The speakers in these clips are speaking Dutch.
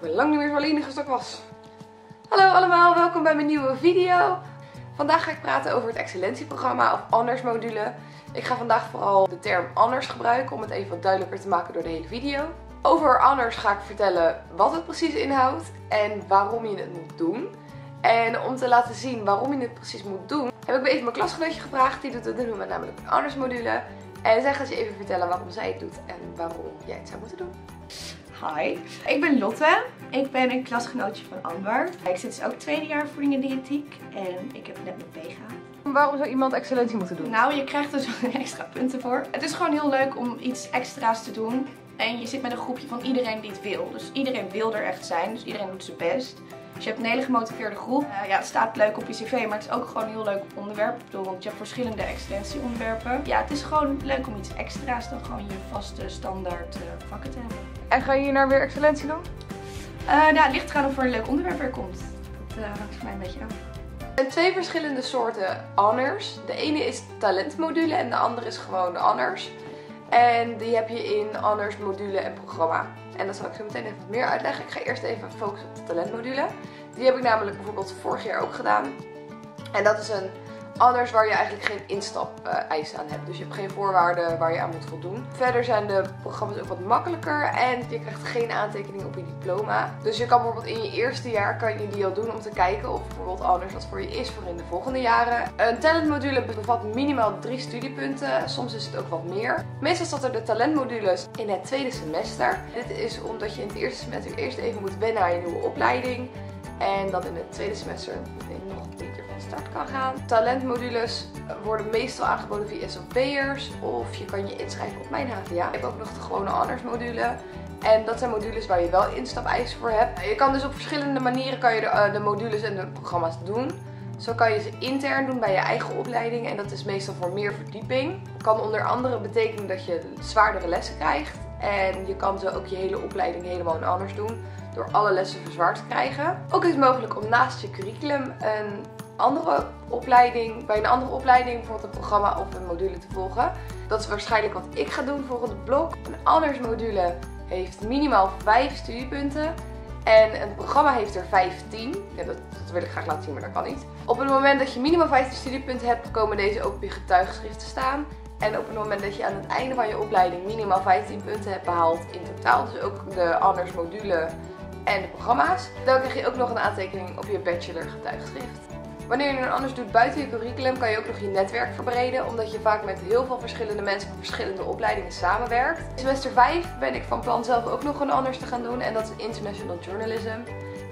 Ik ben lang niet meer zo lenig als ik was. Hallo allemaal, welkom bij mijn nieuwe video. Vandaag ga ik praten over het excellentieprogramma of honors module. Ik ga vandaag vooral de term honors gebruiken om het even wat duidelijker te maken door de hele video. Over honors ga ik vertellen wat het precies inhoudt en waarom je het moet doen. En om te laten zien waarom je het precies moet doen, heb ik even mijn klasgenootje gevraagd. Die doet het doen met namelijk honors module. En zij gaat je even vertellen waarom zij het doet en waarom jij het zou moeten doen. Hi, ik ben Lotte. Ik ben een klasgenootje van Amber. Ik zit dus ook tweede jaar voeding en diëtiek en ik heb net mijn P gehaald. Waarom zou iemand excellentie moeten doen? Nou, je krijgt er zo extra punten voor. Het is gewoon heel leuk om iets extra's te doen. En je zit met een groepje van iedereen die het wil. Dus iedereen wil er echt zijn, dus iedereen doet zijn best. Dus je hebt een hele gemotiveerde groep. Uh, ja, het staat leuk op je cv, maar het is ook gewoon een heel leuk onderwerp. Ik bedoel, want je hebt verschillende excellentieonderwerpen. Ja, het is gewoon leuk om iets extra's dan gewoon je vaste standaard uh, vakken te hebben. En ga je hier nou weer excellentie doen? Uh, nou, het ligt eraan of er een leuk onderwerp er komt. Dat hangt voor mij een beetje aan. Er zijn twee verschillende soorten honors. De ene is talentmodule en de andere is gewoon honors. En die heb je in honors module en programma. En dat zal ik zo meteen even meer uitleggen. Ik ga eerst even focussen op de talentmodule. Die heb ik namelijk bijvoorbeeld vorig jaar ook gedaan. En dat is een honors waar je eigenlijk geen instap-eisen aan hebt. Dus je hebt geen voorwaarden waar je aan moet voldoen. Verder zijn de programma's ook wat makkelijker en je krijgt geen aantekening op je diploma. Dus je kan bijvoorbeeld in je eerste jaar kan je die al doen om te kijken of bijvoorbeeld honors wat voor je is voor in de volgende jaren. Een talentmodule bevat minimaal drie studiepunten. Soms is het ook wat meer. Meestal staat er de talentmodules in het tweede semester. Dit is omdat je in het eerste semester eerst even moet wennen aan je nieuwe opleiding. En dat in het tweede semester nog beter van start kan gaan. Talentmodules worden meestal aangeboden via SLP'ers of je kan je inschrijven op mijn HVA. Ik heb ook nog de gewone honors module. En dat zijn modules waar je wel instapeisen voor hebt. Je kan dus op verschillende manieren kan je de, de modules en de programma's doen. Zo kan je ze intern doen bij je eigen opleiding en dat is meestal voor meer verdieping. Kan onder andere betekenen dat je zwaardere lessen krijgt. En je kan zo ook je hele opleiding helemaal anders doen door alle lessen verzwaard te krijgen. Ook is het mogelijk om naast je curriculum een andere opleiding, bij een andere opleiding bijvoorbeeld een programma of een module te volgen. Dat is waarschijnlijk wat ik ga doen volgende blok. Een anders module heeft minimaal 5 studiepunten. En een programma heeft er 15. Ja, dat, dat, wil ik graag laten zien, maar dat kan niet. Op het moment dat je minimaal 15 studiepunten hebt, komen deze ook op je getuigschrift te staan. En op het moment dat je aan het einde van je opleiding minimaal 15 punten hebt behaald in totaal, dus ook de anders module en de programma's, dan krijg je ook nog een aantekening op je bachelor getuigschrift. Wanneer je een anders doet buiten je curriculum, kan je ook nog je netwerk verbreden, omdat je vaak met heel veel verschillende mensen van verschillende opleidingen samenwerkt. In semester 5 ben ik van plan zelf ook nog een anders te gaan doen en dat is International Journalism.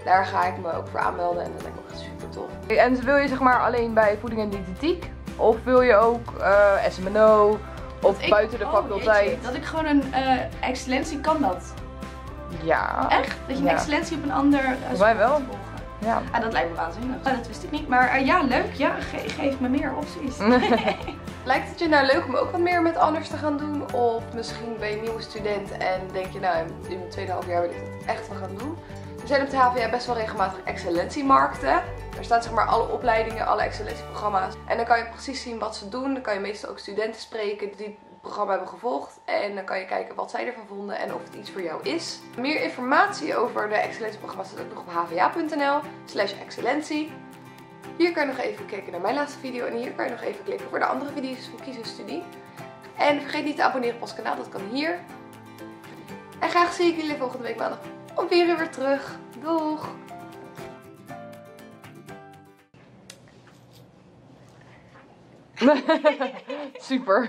Daar ga ik me ook voor aanmelden en dat lijkt me echt super tof. En wil je zeg maar alleen bij voeding en diëtetiek? Of wil je ook uh, SMNO of buiten de oh, faculteit? Jeetje, dat ik gewoon een uh, excellentie kan dat. Ja. Echt? Dat je een ja. excellentie op een ander uh, mij wel. volgen. Ja. Ah, dat lijkt me waanzinnig. Ah, dat wist ik niet. Maar uh, ja, leuk. Ja, ge geef me meer opties. Lijkt het je nou leuk om ook wat meer met anders te gaan doen? Of misschien ben je een nieuwe student en denk je nou in mijn tweede half jaar wil ik het echt wel gaan doen? Er zijn op de HVA best wel regelmatig excellentiemarkten. Daar staan zeg maar alle opleidingen, alle excellentieprogramma's. En dan kan je precies zien wat ze doen. Dan kan je meestal ook studenten spreken die programma hebben gevolgd. En dan kan je kijken wat zij ervan vonden en of het iets voor jou is. Meer informatie over de excellentieprogramma's staat ook nog op hva.nl slash excellentie. Hier kan je nog even kijken naar mijn laatste video. En hier kan je nog even klikken voor de andere video's van Kies Studie. En vergeet niet te abonneren op ons kanaal, dat kan hier. En graag zie ik jullie volgende week maandag om 4 uur weer terug. Doeg! Super.